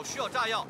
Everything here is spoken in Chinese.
我需要炸药。